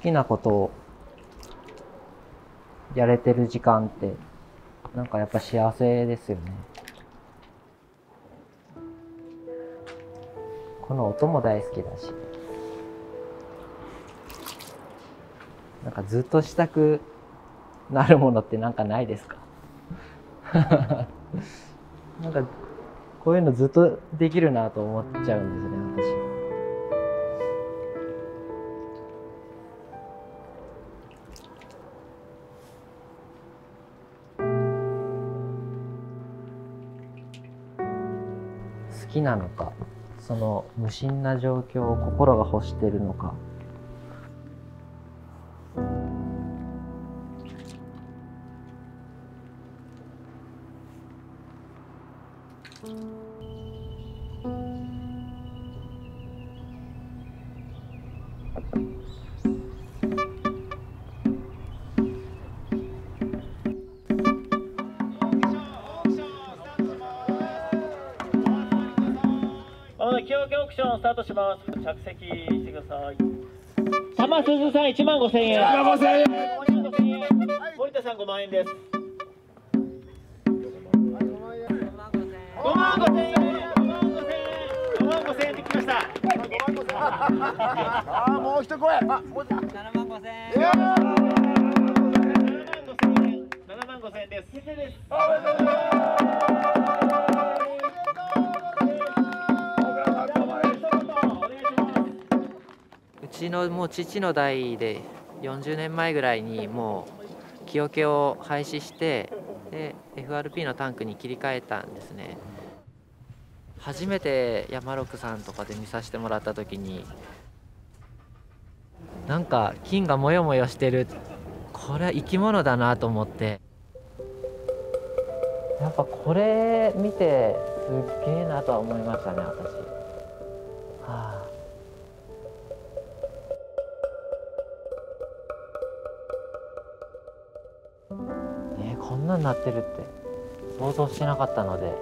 好きなことをやれてる時間ってなんかやっぱ幸せですよね。この音も大好きだし。なんかずっとしたくなるものってなんかないですか？なんかこういうのずっとできるなと思っちゃうんですね私。きなのかその無心な状況を心が欲してるのか。まクションスタートします。着席してください。玉鈴さん1万5千円。1万5千円。森田さん5万円です。5万5千円。5万5千円。5万5千円できました。ああもう一声あもう7万5千円。7万5千円です。決定ですおめでと。うございますちのもう父の代で40年前ぐらいにもう木桶を廃止してで FRP のタンクに切り替えたんですね。初めて山六さんとかで見させてもらった時になんか金がモヨモヨしてる。これは生き物だなと思って。やっぱこれ見てすっげえなとは思いましたね私。はあ。なになってるって想像してなかったので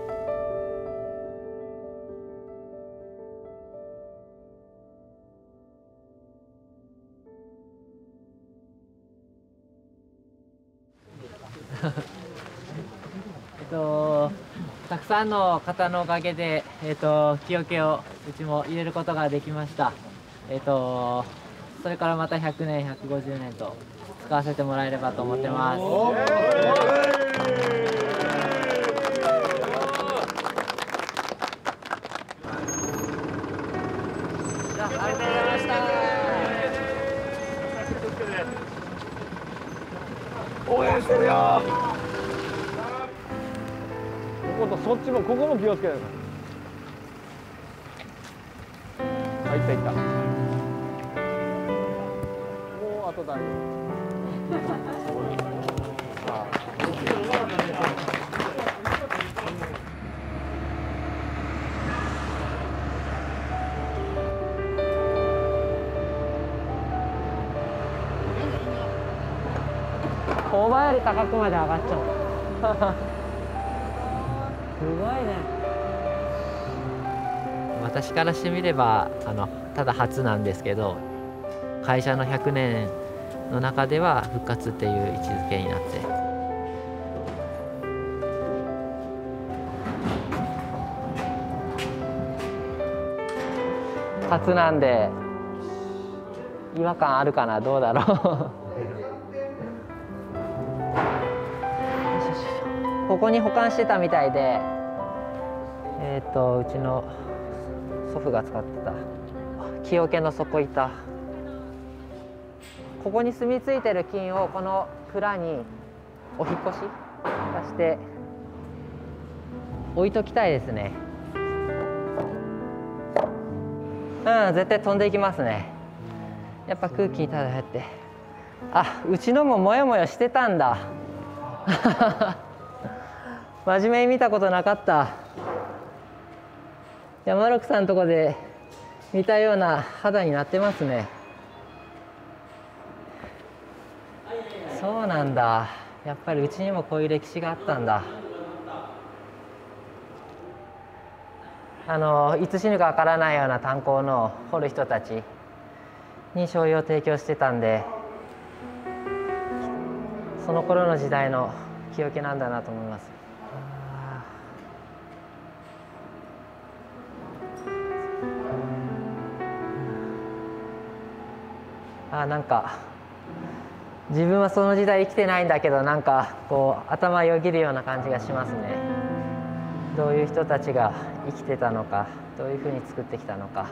えっとたくさんの方のおかげで、えっと、木桶をうちも入れることができました。えっと、それからまた100年、150年と使わせてもらえればと思ってます。じゃあありがとうごいました。応援してるよこことそっちもここも気をつけてくださいあいったいった工場より高くまで上がっちゃう。すごいね。私からしてみればあのただ初なんですけど会社の100年の中では復活っていう位置づけになって。初なんで違和感あるかな？どうだろう？ここに保管してたみたいでえっ、とうちの祖父が使ってた。木桶の底板。ここに住み着いてる金をこの蔵にお引越しさせて置いときたいですね。うん絶対飛んでいきますね。やっぱ空気に漂って。あうちのもモヤモヤしてたんだ。真面目に見たことなかった。山六さんのとこで見たような肌になってますね。そうなんだ。やっぱりうちにもこういう歴史があったんだ。あのいつ死ぬかわからないような炭鉱の掘る人たちに醤油を提供してたんでその頃の時代の木桶なんだなと思います。あなんか自分はその時代生きてないんだけどなんかこう頭よぎるような感じがしますね。どういう人たちが生きてたのかどういうふうに作ってきたのか、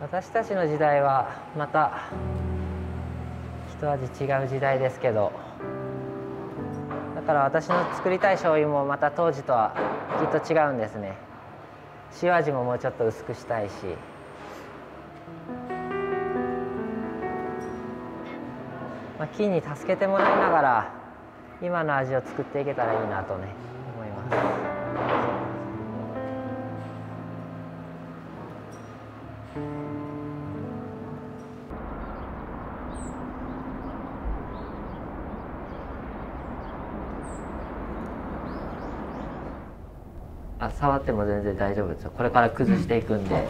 うん、私たちの時代はまた一味違う時代ですけどから私の作りたい醤油もまた当時とはきっと違うんですね。塩味ももうちょっと薄くしたいし。まあ、金に助けてもらいながら今の味を作っていけたらいいなとね。触っても全然大丈夫ですよ。これから崩していくんで、は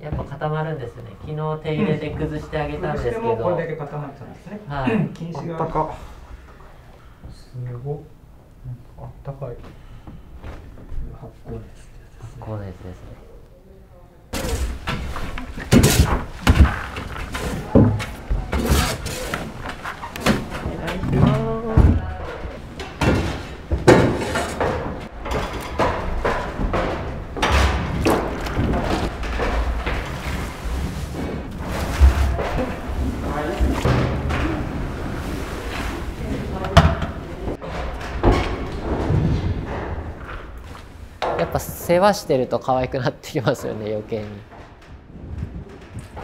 い。やっぱ固まるんですね。昨日手入れて崩してあげたんですけど。これだけ固まったんですね。はい。禁止があったかすごあったかい。発酵熱発酵熱ですね。やっぱ世話してると可愛くなってきますよね余計に。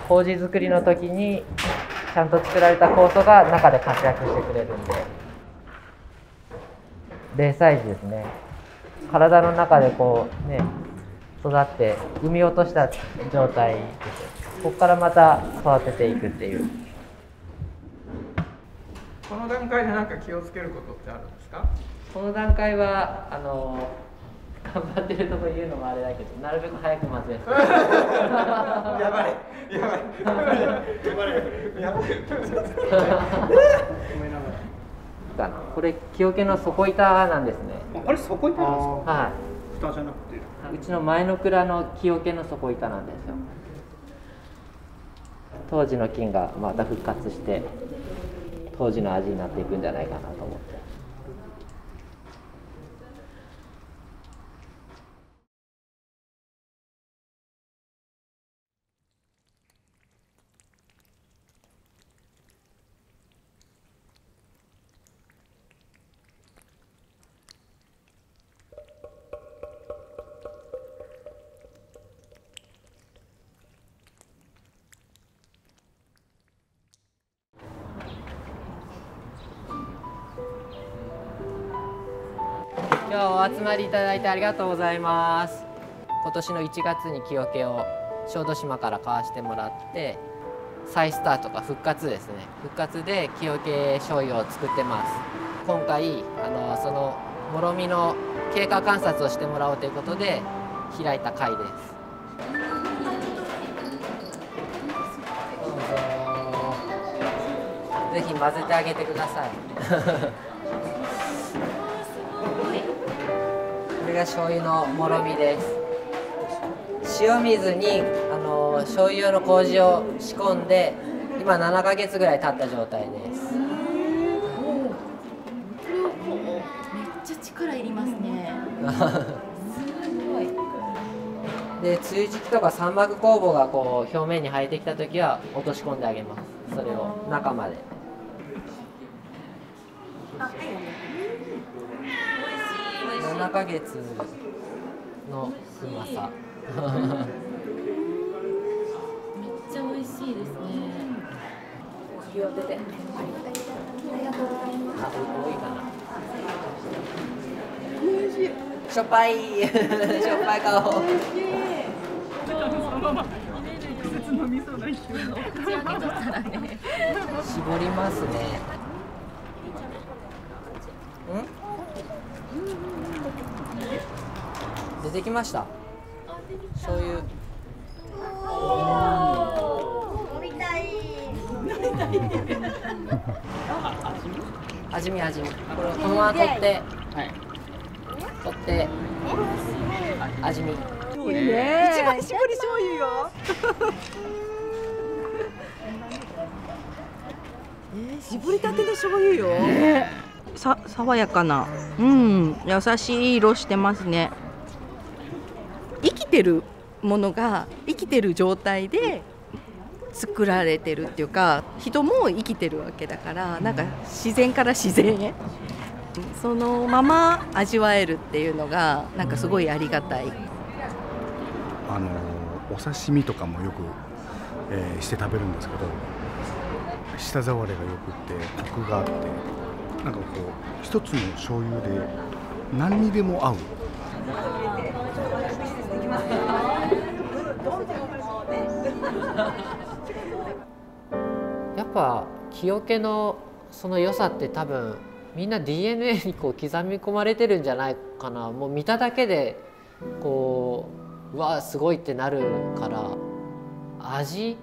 麹作りの時にちゃんと作られた酵素が中で活躍してくれるんで。0歳児ですね。体の中でこうね育って産み落とした状態です。ここからまた育てていくっていう。この段階で何か気をつけることってあるんですか？この段階はあの頑張ってるとこ言うのもあれだけどなるべく早く混ぜる。やばい。やばい。やばい。やばい。かなこれ木桶の底板なんですねあれそこにあるんですかはい。蓋じゃなくてうちの前の蔵の木桶の底板なんですよ当時の金がまた復活して当時の味になってい。くんじゃない。かなと思って今日お集まりいただいてありがとうございます。今年の1月に木桶を小豆島から買わしてもらって再スタートか復活ですね。復活で木桶醤油を作ってます。今回あのそのもろみの経過観察をしてもらおうということで開いた会です。ぜひ混ぜてあげてください。れが醤油のもろみです。塩水にあの醤油用の麹を仕込んで今7ヶ月ぐらい経った状態です。これをこうめっちゃ力いりますね。すごい。で梅雨時期とか三幕酵母がこう表面に生えてきた時は落とし込んであげます。それを中まで7ヶ月のうまさ。めっちゃ美味しいですね。気を出て。ありがとうござい。ます。あ多い。かなしょっぱいしょっぱい顔絞りますね。ん？出てきました。醤油 味見？味見。これこのまま取って。取って。味見。一番搾り醤油よ。えー、絞りたての醤油よ。さ爽やかな、うん、優しい色してますね。生きてるものが生きてる状態で作られてるっていうか人も生きてるわけだからなんか自然から自然へそのまま味わえるっていうのがなんかすごいありがたい。あのお刺身とかもよく、えーして食べるんですけど舌触りがよくってコクがあってなんかこう一つの醤油で何にでも合う やっぱ木桶のその良さって多分みんな DNA にこう刻み込まれてるんじゃないかな。もう見ただけでこううわすごいってなるから。味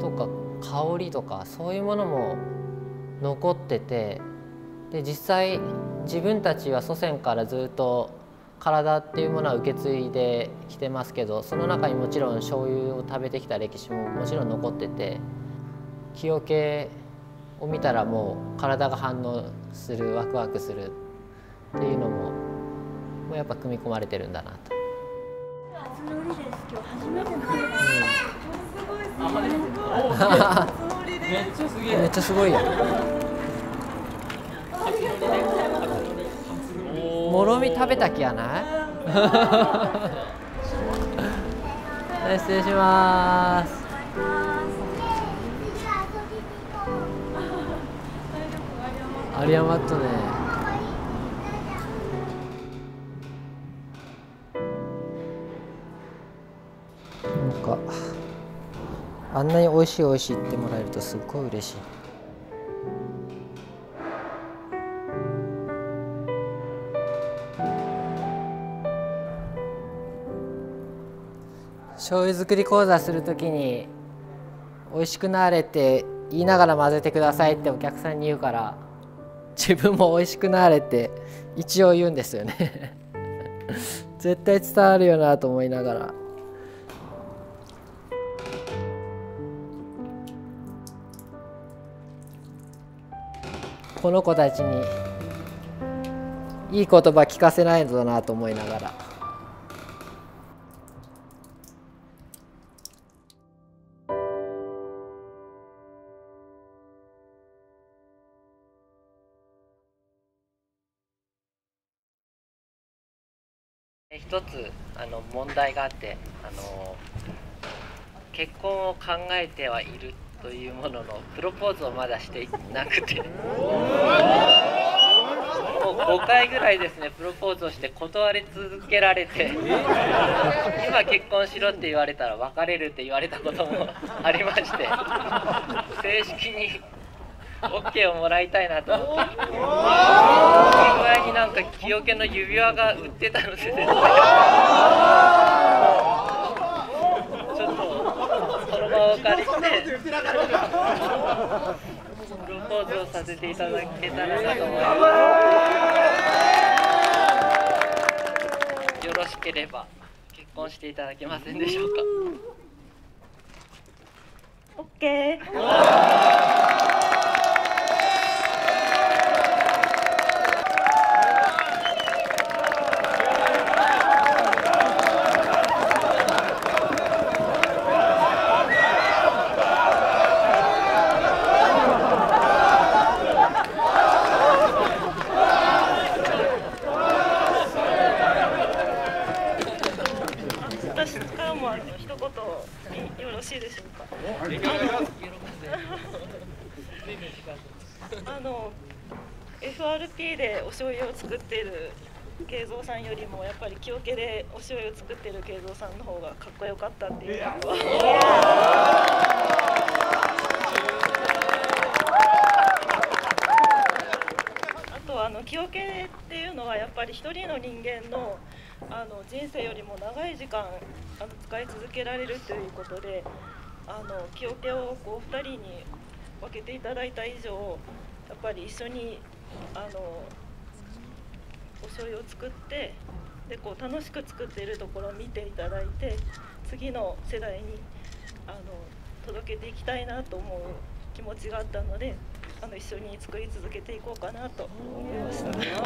とか香りとかそういうものも残ってて。で実際自分たちは祖先からずっと体っていうものは受け継いできてますけどその中にもちろん醤油を食べてきた歴史ももちろん残ってて木桶を見たらもう体が反応するワクワクするっていうのももうやっぱ組み込まれてるんだなと。めっちゃすごいよ。み食べた気やない？はい失礼します。有り余っとね。なんかあんなに美味しい美味しいってもらえるとすっごい嬉しい醤油作り講座するときに美味しくなれって言いながら混ぜてくださいってお客さんに言うから自分も美味しくなれって一応言うんですよね 絶対伝わるよなと思いながらこの子たちにいい言葉聞かせないとなと思いながら。一つあの問題があってあの結婚を考えてはいるというもののプロポーズをまだしていなくて。もう5回ぐらいですねプロポーズをして断り続けられて。今結婚しろって言われたら別れるって言われたこともありまして。正式に OK をもらいたいなと思っていい具合になんか木桶の指輪が売ってたのでちょっとその場をお借りしてプロポーズをさせていただけたらなと思いますよろしければ結婚していただけませんでしょうか OK 私からもあの一言よろしいでしょうか。あの FRP でお醤油を作っている慶三さんよりもやっぱり木桶でお醤油を作っている慶三さんの方がかっこよかったっていう。のあとあの木桶っていうのはやっぱり一人の人間のあの人生よりも長い時間あの使い続けられるということであの木桶をこう2人に分けていただいた以上やっぱり一緒にあのお醤油を作ってでこう楽しく作っているところを見ていただいて次の世代にあの届けていきたいなと思う気持ちがあったのであの一緒に作り続けていこうかなと思いました。